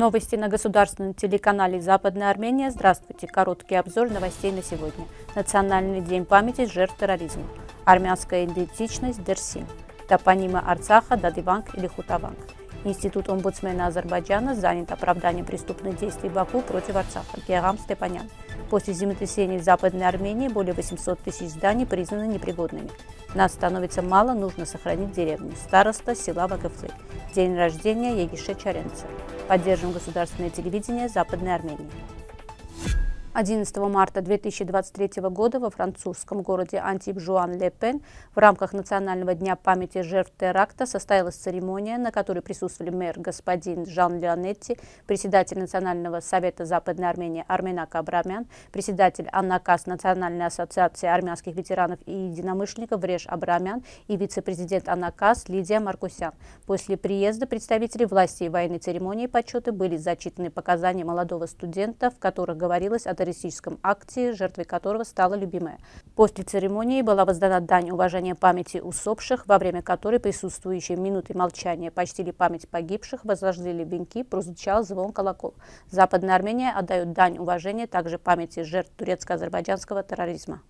Новости на государственном телеканале «Западная Армения». Здравствуйте. Короткий обзор новостей на сегодня. Национальный день памяти жертв терроризма. Армянская идентичность Дерсим. Топонимы Арцаха, Дадиванг или Хутаванг. Институт омбудсмена Азербайджана занят оправданием преступных действий Баку против Арцаха. Герам Степанян. После землетрясений в Западной Армении более 800 тысяч зданий признаны непригодными. Нас становится мало, нужно сохранить деревню. Староста села Вагафлы. День рождения Егише Чаренца. Поддержим государственное телевидение Западной Армении. 11 марта 2023 года во французском городе Антиб-Жуан-Ле-Пен в рамках Национального дня памяти жертв теракта состоялась церемония, на которой присутствовали мэр господин Жан Леонетти, председатель Национального совета Западной Армении Арменак Абрамян, председатель Аннакас Национальной ассоциации армянских ветеранов и единомышленников Вреш Абрамян и вице-президент Аннакас Лидия Маркусян. После приезда представителей власти и военной церемонии почета были зачитаны показания молодого студента, в которых говорилось о террористическом акте, жертвой которого стала любимая. После церемонии была воздана дань уважения памяти усопших, во время которой присутствующие минуты молчания почтили память погибших, возложили венки, прозвучал звон колокол. Западная Армения отдает дань уважения также памяти жертв турецко-азербайджанского терроризма.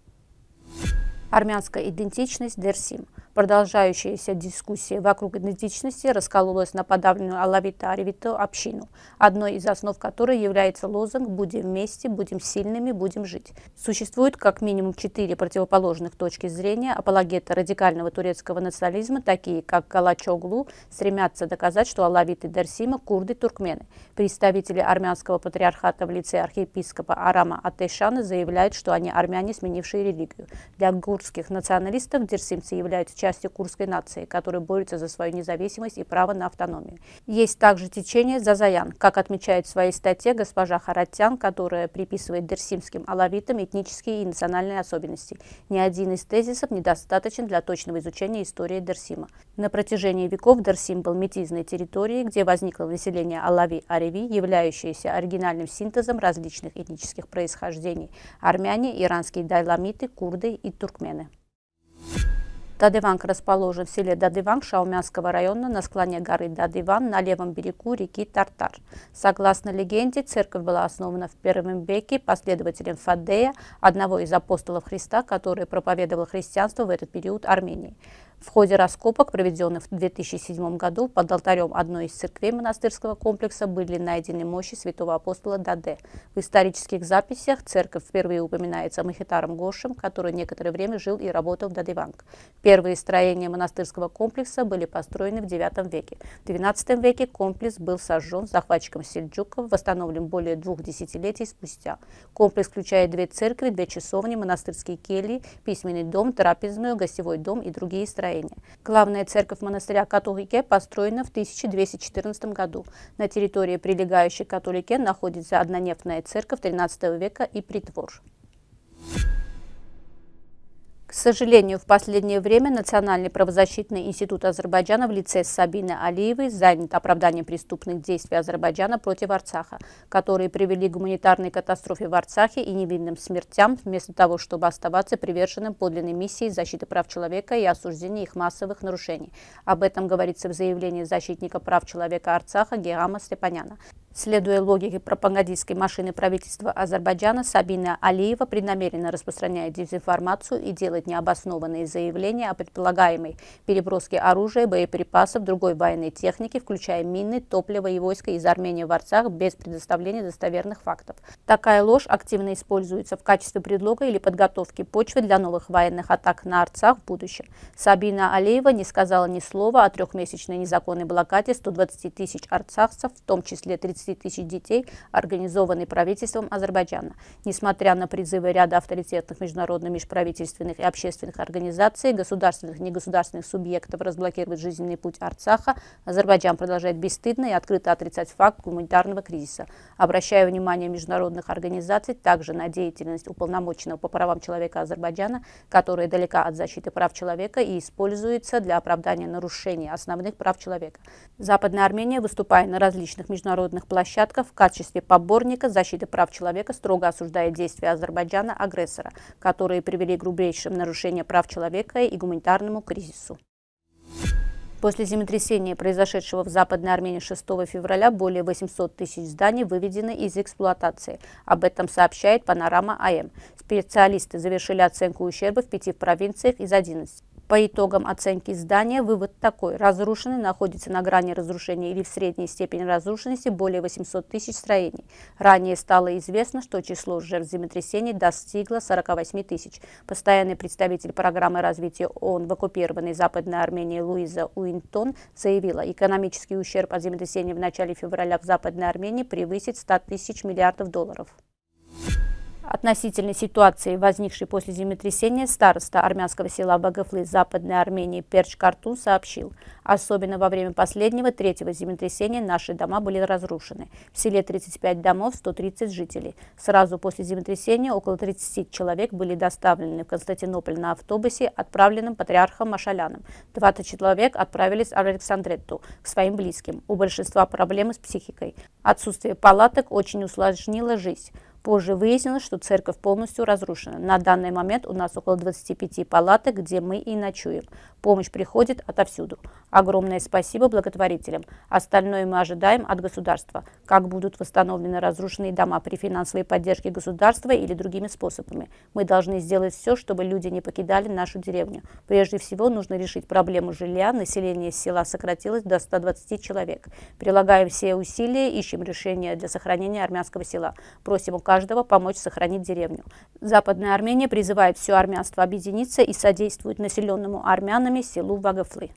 Армянская идентичность Дерсим – Продолжающаяся дискуссия вокруг идентичности раскололась на подавленную алавито-аревито общину, одной из основ которой является лозунг «Будем вместе, будем сильными, будем жить». Существует как минимум четыре противоположных точки зрения апологета радикального турецкого национализма, такие как Галачоглу, стремятся доказать, что алавиты Дарсима – курды туркмены. Представители армянского патриархата в лице архиепископа Арама Атешана заявляют, что они армяне, сменившие религию. Для гурских националистов дерсимцы являются частью курской нации, которые борются за свою независимость и право на автономию. Есть также течение Зазаян, как отмечает в своей статье госпожа Харатян, которая приписывает дерсимским алавитам этнические и национальные особенности. Ни один из тезисов недостаточен для точного изучения истории Дерсима. На протяжении веков Дерсим был метизной территорией, где возникло население Алави-Ареви, являющееся оригинальным синтезом различных этнических происхождений – армяне, иранские дайламиты, курды и туркмены. Дадыванг расположен в селе Дадыванг Шаумянского района на склоне горы Дадыван на левом берегу реки Тартар. Согласно легенде, церковь была основана в первом веке последователем Фадея, одного из апостолов Христа, который проповедовал христианство в этот период Армении. В ходе раскопок, проведенных в 2007 году под алтарем одной из церквей монастырского комплекса, были найдены мощи святого апостола Даде. В исторических записях церковь впервые упоминается Махитаром Гошем, который некоторое время жил и работал в Дадиванг. Первые строения монастырского комплекса были построены в IX веке. В XII веке комплекс был сожжен захватчиком сельджуков, восстановлен более двух десятилетий спустя. Комплекс включает две церкви, две часовни, монастырские кельи, письменный дом, трапезную, гостевой дом и другие строения строения. Главная церковь монастыря Католике построена в 1214 году. На территории, прилегающей к Католике, находится однонефная церковь XIII века и притвор. К сожалению, в последнее время Национальный правозащитный институт Азербайджана в лице Сабины Алиевой занят оправданием преступных действий Азербайджана против Арцаха, которые привели к гуманитарной катастрофе в Арцахе и невинным смертям, вместо того, чтобы оставаться приверженным подлинной миссии защиты прав человека и осуждения их массовых нарушений. Об этом говорится в заявлении защитника прав человека Арцаха Герама Степаняна. Следуя логике пропагандистской машины правительства Азербайджана, Сабина Алиева преднамеренно распространяет дезинформацию и делает необоснованные заявления о предполагаемой переброске оружия, боеприпасов, другой военной техники, включая мины, топливо и войска из Армении в Арцах без предоставления достоверных фактов. Такая ложь активно используется в качестве предлога или подготовки почвы для новых военных атак на Арцах в будущем. Сабина Алиева не сказала ни слова о трехмесячной незаконной блокаде 120 тысяч арцахцев, в том числе 30 30 тысяч детей, организованный правительством Азербайджана. Несмотря на призывы ряда авторитетных международных межправительственных и общественных организаций, государственных и негосударственных субъектов разблокировать жизненный путь Арцаха, Азербайджан продолжает бесстыдно и открыто отрицать факт гуманитарного кризиса. Обращая внимание международных организаций также на деятельность уполномоченного по правам человека Азербайджана, которая далека от защиты прав человека и используется для оправдания нарушений основных прав человека. Западная Армения, выступая на различных международных площадках в качестве поборника защиты прав человека строго осуждает действия Азербайджана агрессора, которые привели к грубейшим нарушениям прав человека и гуманитарному кризису. После землетрясения, произошедшего в Западной Армении 6 февраля, более 800 тысяч зданий выведены из эксплуатации. Об этом сообщает Панорама АМ. Специалисты завершили оценку ущерба в пяти провинциях из 11. По итогам оценки здания вывод такой. Разрушенный находится на грани разрушения или в средней степени разрушенности более 800 тысяч строений. Ранее стало известно, что число жертв землетрясений достигло 48 тысяч. Постоянный представитель программы развития ООН в оккупированной Западной Армении Луиза Уинтон заявила, экономический ущерб от землетрясения в начале февраля в Западной Армении превысит 100 тысяч миллиардов долларов. Относительно ситуации, возникшей после землетрясения, староста армянского села Багафлы Западной Армении Перч Картун сообщил, особенно во время последнего, третьего землетрясения наши дома были разрушены. В селе 35 домов, 130 жителей. Сразу после землетрясения около 30 человек были доставлены в Константинополь на автобусе, отправленном патриархом Машаляном. 20 человек отправились в Александретту к своим близким. У большинства проблемы с психикой. Отсутствие палаток очень усложнило жизнь. Позже выяснилось, что церковь полностью разрушена. На данный момент у нас около 25 палаток, где мы и ночуем. Помощь приходит отовсюду. Огромное спасибо благотворителям. Остальное мы ожидаем от государства. Как будут восстановлены разрушенные дома при финансовой поддержке государства или другими способами. Мы должны сделать все, чтобы люди не покидали нашу деревню. Прежде всего нужно решить проблему жилья. Население села сократилось до 120 человек. Прилагаем все усилия, ищем решения для сохранения армянского села. Просим у каждого помочь сохранить деревню. Западная Армения призывает все армянство объединиться и содействует населенному армянами селу Вагафлы.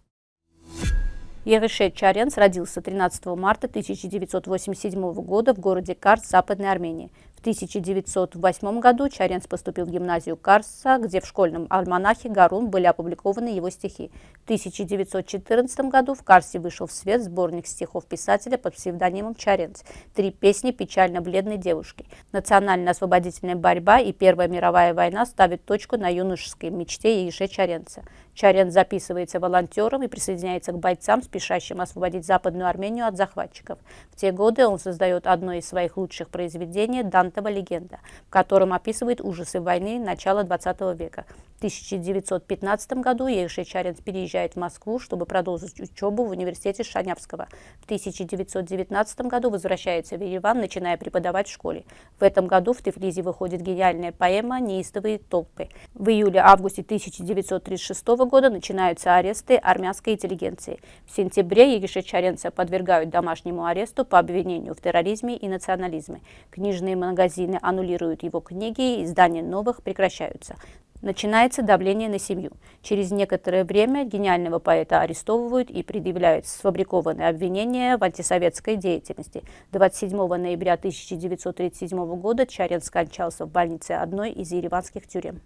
Ерышет Чаренц родился 13 марта 1987 года в городе Карс, Западной Армении. 1908 году Чаренц поступил в гимназию Карса, где в школьном альманахе «Гарун» были опубликованы его стихи. В 1914 году в Карсе вышел в свет сборник стихов писателя под псевдонимом Чаренц. Три песни печально-бледной девушки. Национально-освободительная борьба и Первая мировая война ставят точку на юношеской мечте Еише Чаренца. Чаренц записывается волонтером и присоединяется к бойцам, спешащим освободить Западную Армению от захватчиков. В те годы он создает одно из своих лучших произведений «Дан Лермонтова «Легенда», в котором описывает ужасы войны начала XX века. В 1915 году Ейши Чаринц переезжает в Москву, чтобы продолжить учебу в университете Шанявского. В 1919 году возвращается в Ереван, начиная преподавать в школе. В этом году в Тифлизе выходит гениальная поэма «Неистовые толпы». В июле-августе 1936 года начинаются аресты армянской интеллигенции. В сентябре Егиша Чаренца подвергают домашнему аресту по обвинению в терроризме и национализме. Книжные магазины магазины аннулируют его книги, издания новых прекращаются. Начинается давление на семью. Через некоторое время гениального поэта арестовывают и предъявляют сфабрикованные обвинения в антисоветской деятельности. 27 ноября 1937 года Чарин скончался в больнице одной из ереванских тюрем.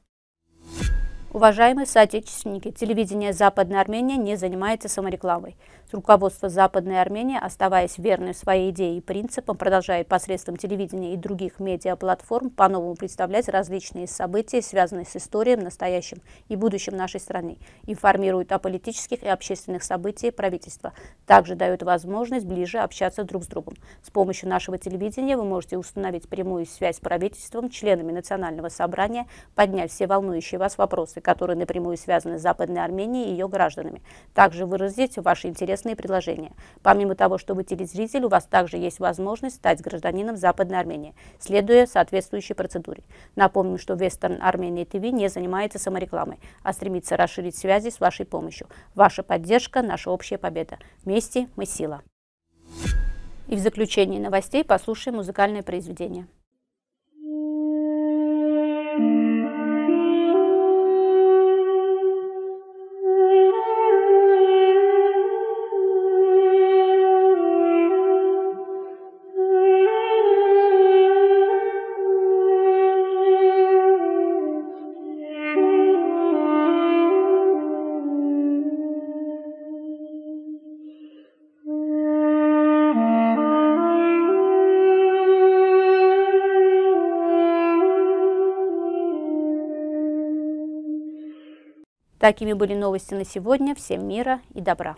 Уважаемые соотечественники, телевидение Западной Армении не занимается саморекламой. Руководство Западной Армении, оставаясь верным своей идее и принципам, продолжает посредством телевидения и других медиаплатформ по-новому представлять различные события, связанные с историей, настоящим и будущим нашей страны, информирует о политических и общественных событиях правительства, также дает возможность ближе общаться друг с другом. С помощью нашего телевидения вы можете установить прямую связь с правительством, членами Национального собрания, поднять все волнующие вас вопросы которые напрямую связаны с Западной Арменией и ее гражданами. Также выразить ваши интересные предложения. Помимо того, что вы телезритель, у вас также есть возможность стать гражданином Западной Армении, следуя соответствующей процедуре. Напомним, что Western Armenia TV не занимается саморекламой, а стремится расширить связи с вашей помощью. Ваша поддержка – наша общая победа. Вместе мы сила. И в заключении новостей послушаем музыкальное произведение. Такими были новости на сегодня. Всем мира и добра.